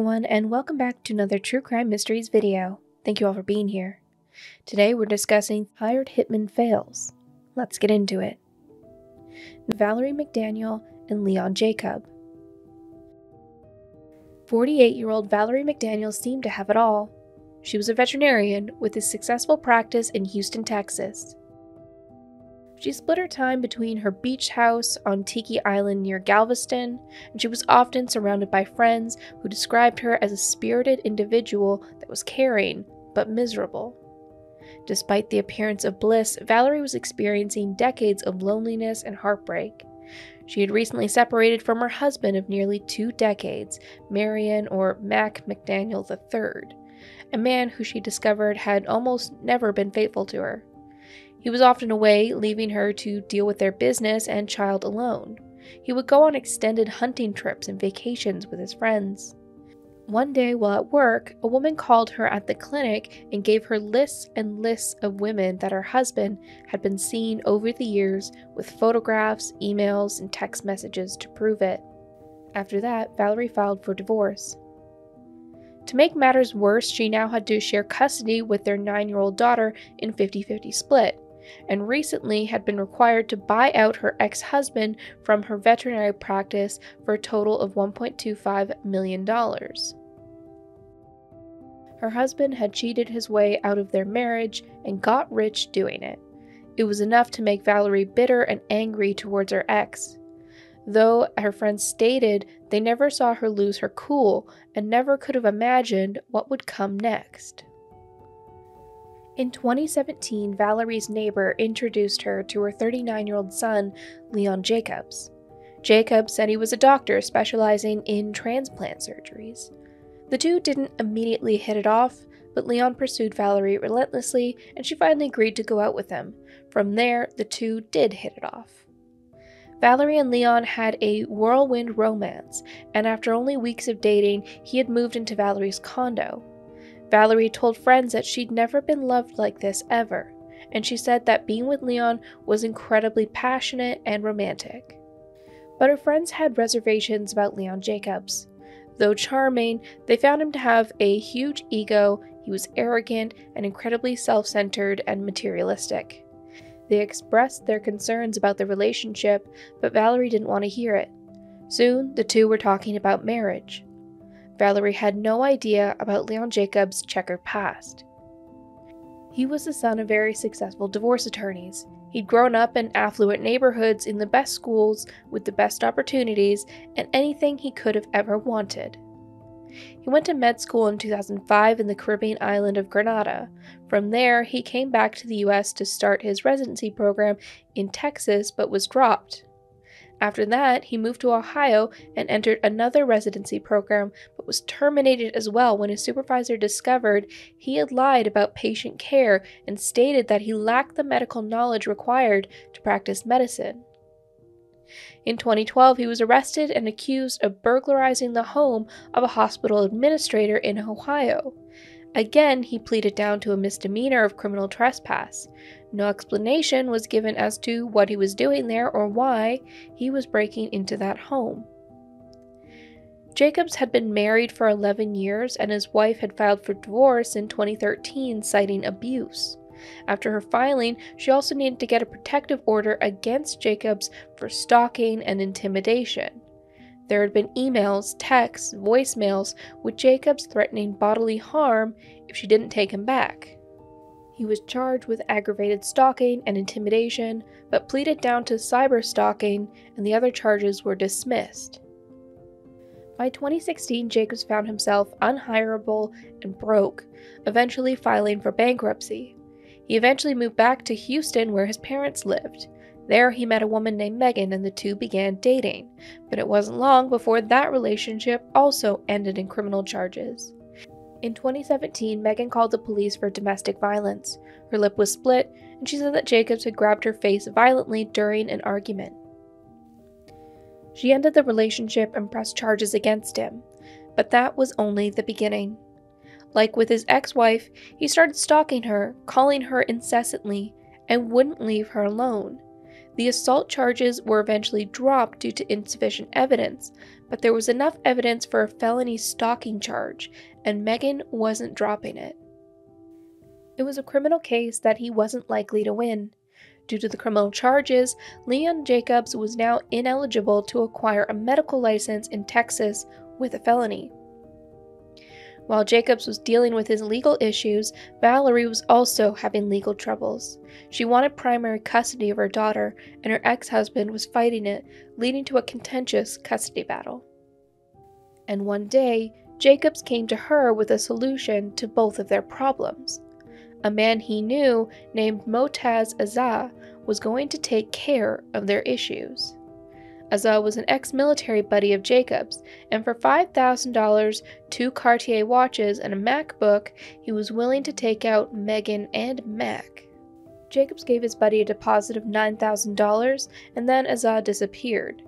everyone, and welcome back to another True Crime Mysteries video. Thank you all for being here. Today we're discussing Hired Hitman Fails. Let's get into it. Valerie McDaniel and Leon Jacob. 48 year old Valerie McDaniel seemed to have it all. She was a veterinarian with a successful practice in Houston, Texas. She split her time between her beach house on Tiki Island near Galveston, and she was often surrounded by friends who described her as a spirited individual that was caring but miserable. Despite the appearance of bliss, Valerie was experiencing decades of loneliness and heartbreak. She had recently separated from her husband of nearly two decades, Marion or Mac McDaniel III, a man who she discovered had almost never been faithful to her. He was often away, leaving her to deal with their business and child alone. He would go on extended hunting trips and vacations with his friends. One day while at work, a woman called her at the clinic and gave her lists and lists of women that her husband had been seeing over the years with photographs, emails, and text messages to prove it. After that, Valerie filed for divorce. To make matters worse, she now had to share custody with their nine year old daughter in 50 50 split and recently had been required to buy out her ex husband from her veterinary practice for a total of $1.25 million. Her husband had cheated his way out of their marriage and got rich doing it. It was enough to make Valerie bitter and angry towards her ex. Though her friends stated they never saw her lose her cool and never could have imagined what would come next. In 2017, Valerie's neighbor introduced her to her 39 year old son, Leon Jacobs. Jacobs said he was a doctor specializing in transplant surgeries. The two didn't immediately hit it off, but Leon pursued Valerie relentlessly and she finally agreed to go out with him. From there, the two did hit it off. Valerie and Leon had a whirlwind romance, and after only weeks of dating, he had moved into Valerie's condo. Valerie told friends that she'd never been loved like this ever, and she said that being with Leon was incredibly passionate and romantic. But her friends had reservations about Leon Jacobs. Though charming, they found him to have a huge ego, he was arrogant and incredibly self centered and materialistic. They expressed their concerns about the relationship, but Valerie didn't want to hear it. Soon, the two were talking about marriage. Valerie had no idea about Leon Jacobs' checkered past. He was the son of very successful divorce attorneys. He'd grown up in affluent neighborhoods in the best schools with the best opportunities and anything he could have ever wanted. He went to med school in 2005 in the Caribbean island of Grenada. From there, he came back to the US to start his residency program in Texas but was dropped. After that, he moved to Ohio and entered another residency program, but was terminated as well when his supervisor discovered he had lied about patient care and stated that he lacked the medical knowledge required to practice medicine. In 2012, he was arrested and accused of burglarizing the home of a hospital administrator in Ohio. Again, he pleaded down to a misdemeanor of criminal trespass. No explanation was given as to what he was doing there or why he was breaking into that home. Jacobs had been married for 11 years and his wife had filed for divorce in 2013, citing abuse. After her filing, she also needed to get a protective order against Jacobs for stalking and intimidation. There had been emails, texts, voicemails with Jacobs threatening bodily harm if she didn't take him back. He was charged with aggravated stalking and intimidation, but pleaded down to cyber stalking, and the other charges were dismissed. By 2016, Jacobs found himself unhireable and broke, eventually filing for bankruptcy. He eventually moved back to Houston where his parents lived. There, he met a woman named Megan and the two began dating, but it wasn't long before that relationship also ended in criminal charges. In 2017, Megan called the police for domestic violence. Her lip was split, and she said that Jacobs had grabbed her face violently during an argument. She ended the relationship and pressed charges against him, but that was only the beginning. Like with his ex wife, he started stalking her, calling her incessantly, and wouldn't leave her alone. The assault charges were eventually dropped due to insufficient evidence, but there was enough evidence for a felony stalking charge, and Megan wasn't dropping it. It was a criminal case that he wasn't likely to win. Due to the criminal charges, Leon Jacobs was now ineligible to acquire a medical license in Texas with a felony. While Jacobs was dealing with his legal issues, Valerie was also having legal troubles. She wanted primary custody of her daughter, and her ex husband was fighting it, leading to a contentious custody battle. And one day, Jacobs came to her with a solution to both of their problems. A man he knew, named Motaz Azah, was going to take care of their issues. Azah was an ex military buddy of Jacob's, and for $5,000, two Cartier watches, and a MacBook, he was willing to take out Megan and Mac. Jacobs gave his buddy a deposit of $9,000, and then Azah disappeared.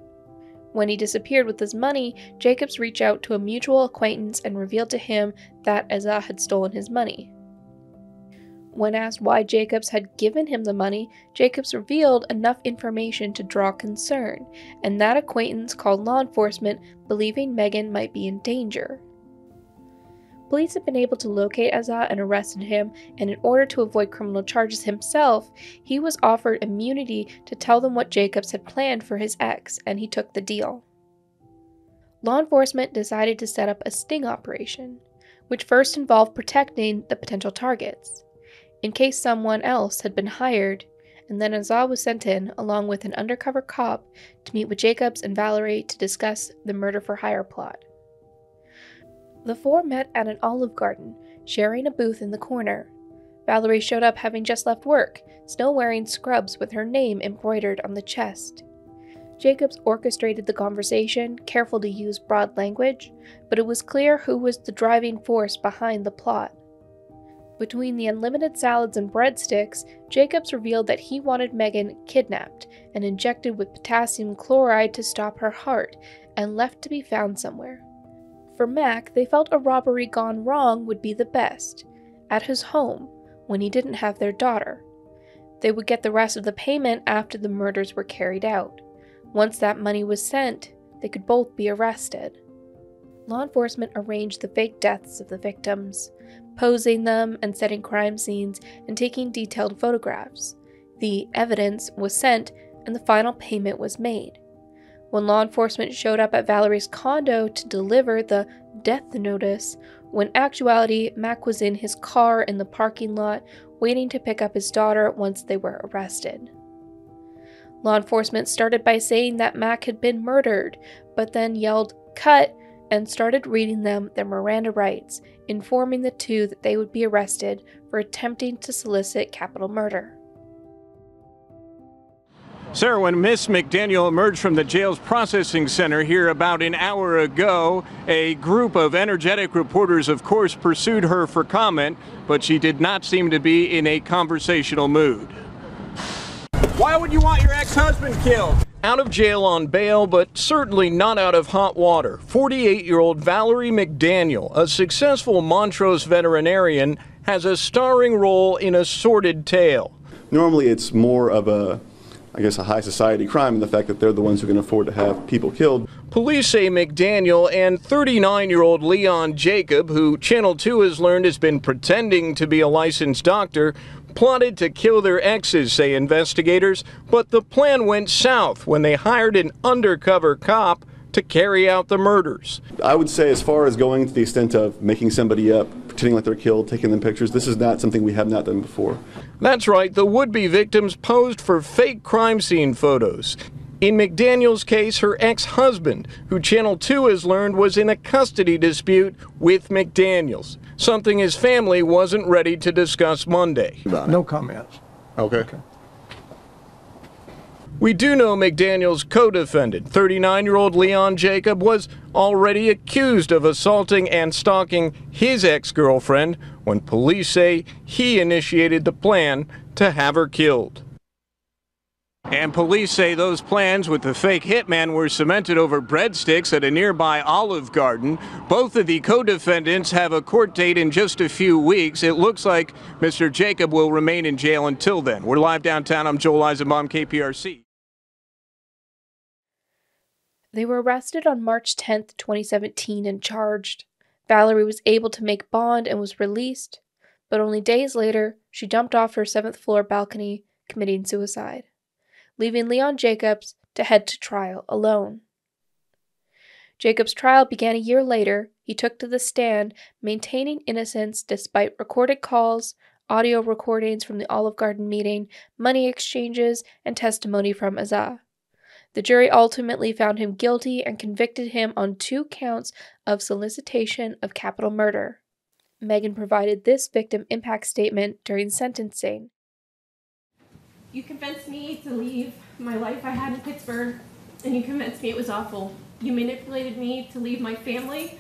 When he disappeared with his money, Jacobs reached out to a mutual acquaintance and revealed to him that Azah had stolen his money. When asked why Jacobs had given him the money, Jacobs revealed enough information to draw concern, and that acquaintance called law enforcement, believing Megan might be in danger. Police had been able to locate Azah and arrested him, and in order to avoid criminal charges himself, he was offered immunity to tell them what Jacobs had planned for his ex, and he took the deal. Law enforcement decided to set up a sting operation, which first involved protecting the potential targets in case someone else had been hired, and then Azah was sent in along with an undercover cop to meet with Jacobs and Valerie to discuss the murder for hire plot. The four met at an olive garden, sharing a booth in the corner. Valerie showed up having just left work, still wearing scrubs with her name embroidered on the chest. Jacobs orchestrated the conversation, careful to use broad language, but it was clear who was the driving force behind the plot. Between the unlimited salads and breadsticks, Jacobs revealed that he wanted Megan kidnapped and injected with potassium chloride to stop her heart and left to be found somewhere. For Mac, they felt a robbery gone wrong would be the best at his home when he didn't have their daughter. They would get the rest of the payment after the murders were carried out. Once that money was sent, they could both be arrested. Law enforcement arranged the fake deaths of the victims, posing them and setting crime scenes and taking detailed photographs. The evidence was sent and the final payment was made. When law enforcement showed up at Valerie's condo to deliver the death notice, when actuality Mac was in his car in the parking lot waiting to pick up his daughter once they were arrested. Law enforcement started by saying that Mac had been murdered, but then yelled, Cut! And started reading them their Miranda rights, informing the two that they would be arrested for attempting to solicit capital murder. Sarah, when Miss McDaniel emerged from the jail's processing center here about an hour ago, a group of energetic reporters, of course, pursued her for comment, but she did not seem to be in a conversational mood. Why would you want your ex husband killed? Out of jail on bail, but certainly not out of hot water. 48 year old Valerie McDaniel, a successful Montrose veterinarian, has a starring role in a sordid tale. Normally, it's more of a I guess, a high society crime, and the fact that they're the ones who can afford to have people killed. Police say McDaniel and 39 year old Leon Jacob, who Channel 2 has learned has been pretending to be a licensed doctor, plotted to kill their exes, say investigators, but the plan went south when they hired an undercover cop to carry out the murders. I would say, as far as going to the extent of making somebody up, pretending like they're killed, taking them pictures, this is not something we have not done before. That's right, the would be victims posed for fake crime scene photos. In McDaniel's case, her ex husband, who Channel 2 has learned was in a custody dispute with McDaniels, something his family wasn't ready to discuss Monday. No comments. Okay. okay. We do know McDaniel's co defendant, 39 year old Leon Jacob, was already accused of assaulting and stalking his ex girlfriend when police say he initiated the plan to have her killed. And police say those plans with the fake hitman were cemented over breadsticks at a nearby Olive Garden. Both of the co defendants have a court date in just a few weeks. It looks like Mr. Jacob will remain in jail until then. We're live downtown. I'm Joel Eisenbaum, KPRC. They were arrested on March 10, 2017, and charged. Valerie was able to make bond and was released, but only days later, she jumped off her seventh floor balcony, committing suicide, leaving Leon Jacobs to head to trial alone. Jacob's trial began a year later. He took to the stand, maintaining innocence despite recorded calls, audio recordings from the Olive Garden meeting, money exchanges, and testimony from Azah. The jury ultimately found him guilty and convicted him on two counts of solicitation of capital murder. Megan provided this victim impact statement during sentencing. You convinced me to leave my life I had in Pittsburgh, and you convinced me it was awful. You manipulated me to leave my family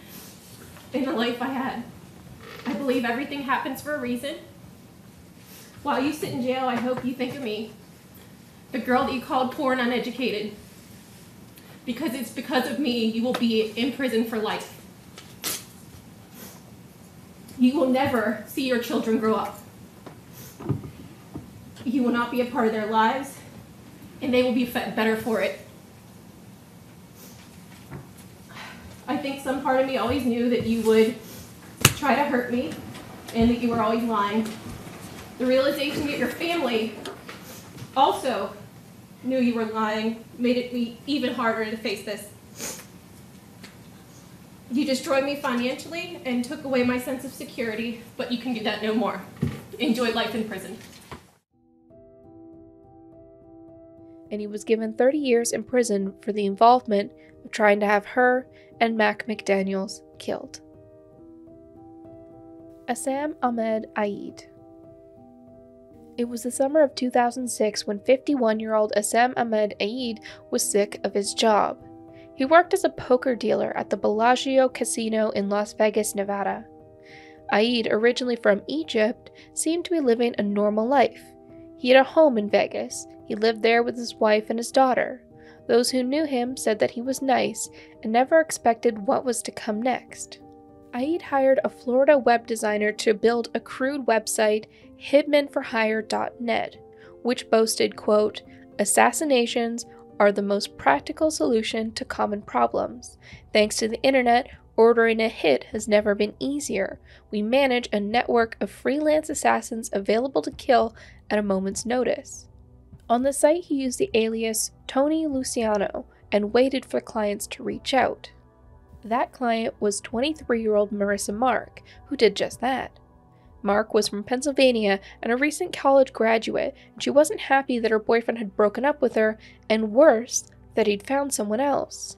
and the life I had. I believe everything happens for a reason. While you sit in jail, I hope you think of me, the girl that you called poor and uneducated. Because it's because of me you will be in prison for life. You will never see your children grow up. You will not be a part of their lives, and they will be better for it. I think some part of me always knew that you would try to hurt me and that you were always lying. The realization that your family also knew you were lying made it even harder to face this. You destroyed me financially and took away my sense of security, but you can do that no more. Enjoy life in prison. And he was given 30 years in prison for the involvement of trying to have her and Mac McDaniels killed. Assam Ahmed Aid it was the summer of 2006 when 51 year old Assam Ahmed Aid was sick of his job. He worked as a poker dealer at the Bellagio Casino in Las Vegas, Nevada. Aid, originally from Egypt, seemed to be living a normal life. He had a home in Vegas. He lived there with his wife and his daughter. Those who knew him said that he was nice and never expected what was to come next. Aid hired a Florida web designer to build a crude website, hitmenforhire.net, which boasted, quote, assassinations are the most practical solution to common problems. Thanks to the internet, ordering a hit has never been easier. We manage a network of freelance assassins available to kill at a moment's notice. On the site, he used the alias Tony Luciano and waited for clients to reach out. That client was 23 year old Marissa Mark, who did just that. Mark was from Pennsylvania and a recent college graduate, and she wasn't happy that her boyfriend had broken up with her, and worse, that he'd found someone else.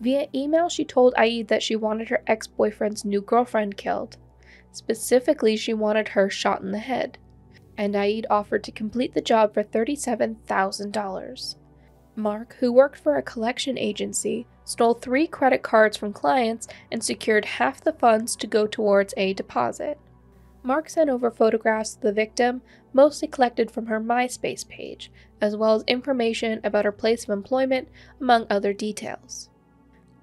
Via email, she told Aid that she wanted her ex boyfriend's new girlfriend killed. Specifically, she wanted her shot in the head. And Aid offered to complete the job for $37,000. Mark, who worked for a collection agency, stole three credit cards from clients and secured half the funds to go towards a deposit. Mark sent over photographs of the victim, mostly collected from her MySpace page, as well as information about her place of employment, among other details.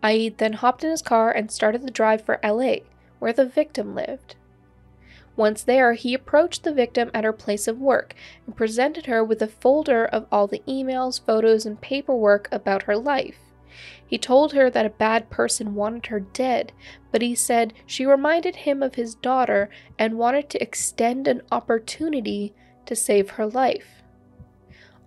Aid then hopped in his car and started the drive for LA, where the victim lived. Once there, he approached the victim at her place of work and presented her with a folder of all the emails, photos, and paperwork about her life. He told her that a bad person wanted her dead, but he said she reminded him of his daughter and wanted to extend an opportunity to save her life.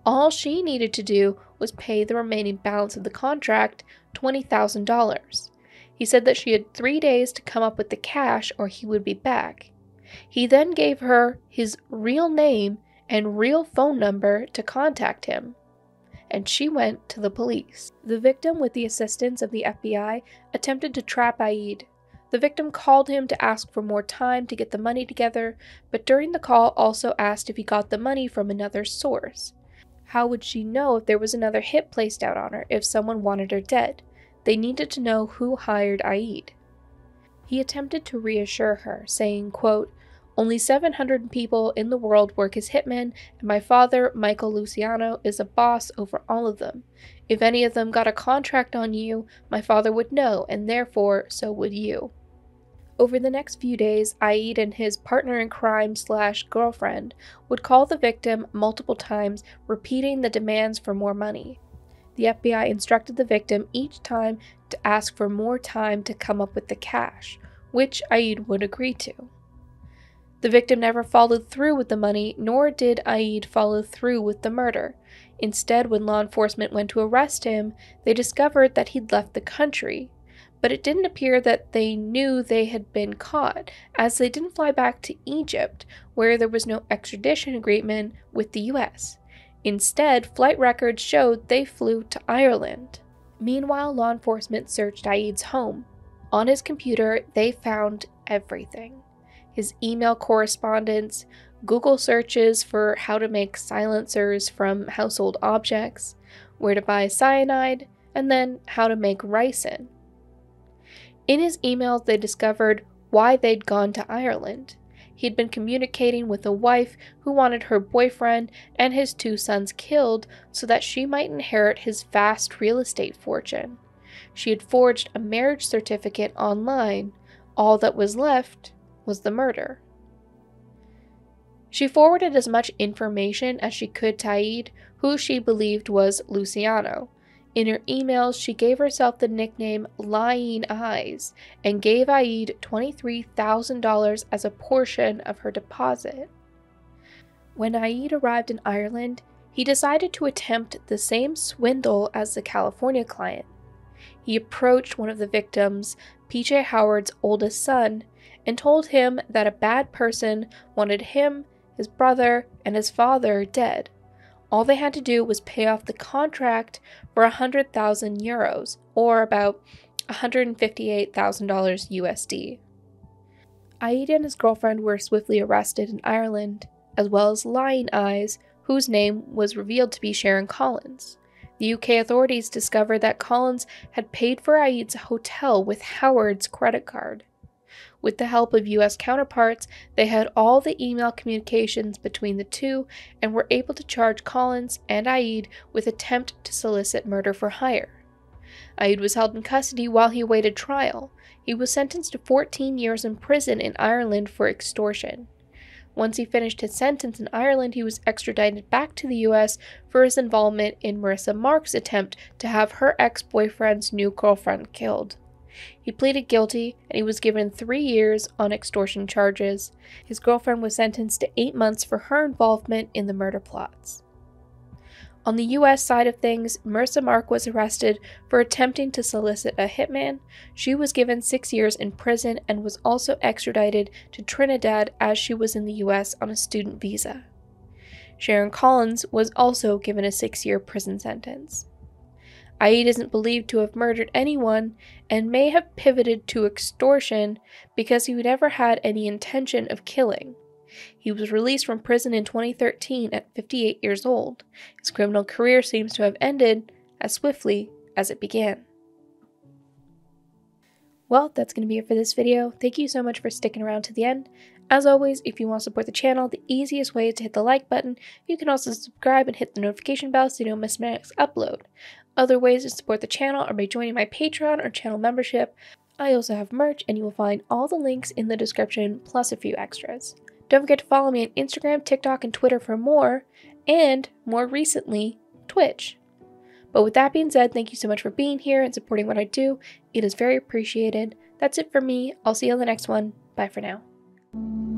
All she needed to do was pay the remaining balance of the contract, $20,000. He said that she had three days to come up with the cash or he would be back. He then gave her his real name and real phone number to contact him and she went to the police. The victim, with the assistance of the FBI, attempted to trap Aid. The victim called him to ask for more time to get the money together, but during the call also asked if he got the money from another source. How would she know if there was another hit placed out on her if someone wanted her dead? They needed to know who hired Aid. He attempted to reassure her, saying, quote, only 700 people in the world work as hitmen, and my father, Michael Luciano, is a boss over all of them. If any of them got a contract on you, my father would know, and therefore so would you. Over the next few days, Aid and his partner in crime slash girlfriend would call the victim multiple times, repeating the demands for more money. The FBI instructed the victim each time to ask for more time to come up with the cash, which Aid would agree to. The victim never followed through with the money, nor did Aid follow through with the murder. Instead, when law enforcement went to arrest him, they discovered that he'd left the country. But it didn't appear that they knew they had been caught, as they didn't fly back to Egypt, where there was no extradition agreement with the US. Instead, flight records showed they flew to Ireland. Meanwhile, law enforcement searched Aid's home. On his computer, they found everything his email correspondence, Google searches for how to make silencers from household objects, where to buy cyanide, and then how to make ricin. In his emails, they discovered why they'd gone to Ireland. He'd been communicating with a wife who wanted her boyfriend and his two sons killed so that she might inherit his vast real estate fortune. She had forged a marriage certificate online. All that was left was the murder. She forwarded as much information as she could to Aid, who she believed was Luciano. In her emails, she gave herself the nickname Lying Eyes and gave Aid $23,000 as a portion of her deposit. When Aid arrived in Ireland, he decided to attempt the same swindle as the California client. He approached one of the victims, PJ Howard's oldest son, and told him that a bad person wanted him, his brother, and his father dead. All they had to do was pay off the contract for 100,000 euros, or about $158,000 USD. Aid and his girlfriend were swiftly arrested in Ireland, as well as Lying Eyes, whose name was revealed to be Sharon Collins. The UK authorities discovered that Collins had paid for Aid's hotel with Howard's credit card. With the help of US counterparts, they had all the email communications between the two and were able to charge Collins and Aid with attempt to solicit murder for hire. Aid was held in custody while he awaited trial. He was sentenced to 14 years in prison in Ireland for extortion. Once he finished his sentence in Ireland, he was extradited back to the US for his involvement in Marissa Mark's attempt to have her ex boyfriend's new girlfriend killed. He pleaded guilty and he was given three years on extortion charges. His girlfriend was sentenced to eight months for her involvement in the murder plots. On the US side of things, Marissa Mark was arrested for attempting to solicit a hitman. She was given six years in prison and was also extradited to Trinidad as she was in the US on a student visa. Sharon Collins was also given a six year prison sentence. Aid isn't believed to have murdered anyone and may have pivoted to extortion because he never had any intention of killing. He was released from prison in 2013 at 58 years old. His criminal career seems to have ended as swiftly as it began. Well, that's going to be it for this video. Thank you so much for sticking around to the end. As always, if you want to support the channel, the easiest way is to hit the like button. You can also subscribe and hit the notification bell so you don't miss my next upload. Other ways to support the channel are by joining my Patreon or channel membership. I also have merch, and you will find all the links in the description, plus a few extras. Don't forget to follow me on Instagram, TikTok, and Twitter for more, and more recently, Twitch. But with that being said, thank you so much for being here and supporting what I do. It is very appreciated. That's it for me. I'll see you on the next one. Bye for now thank you